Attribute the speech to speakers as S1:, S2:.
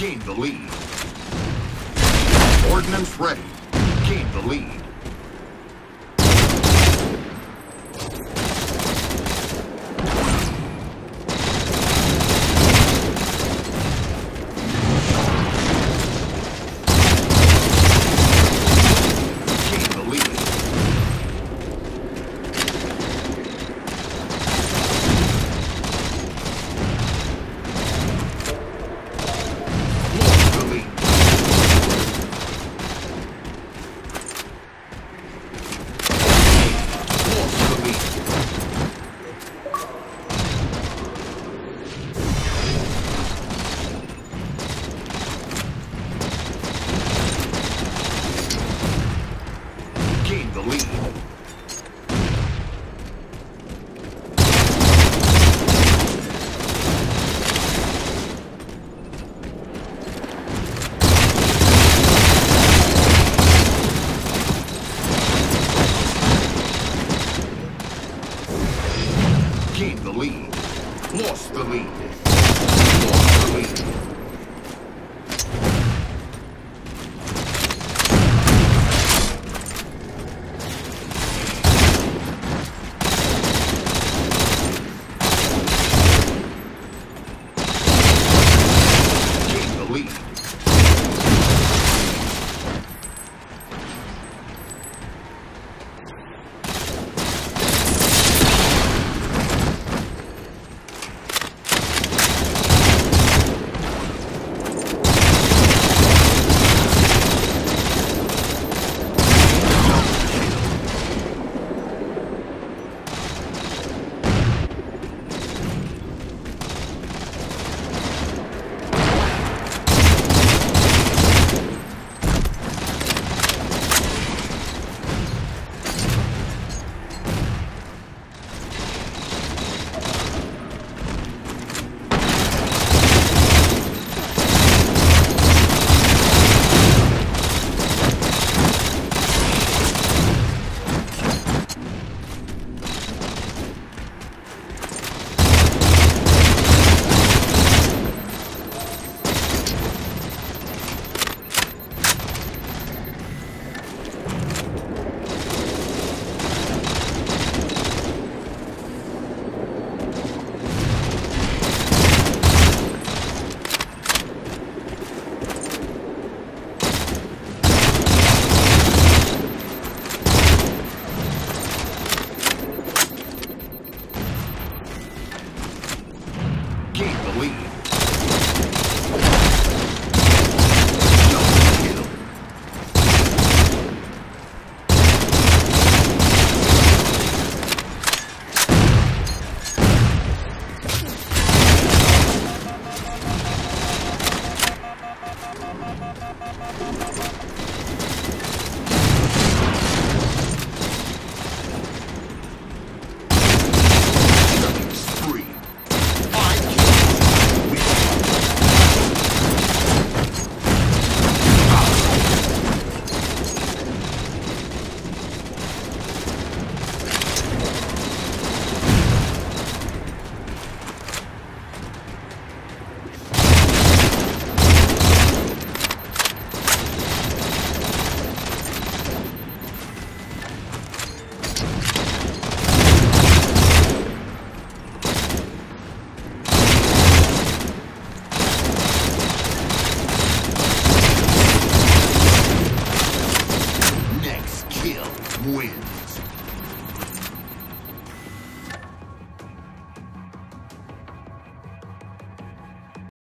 S1: Gain the lead. Ordnance ready. Gain the lead. Gain the lead. Lost the lead.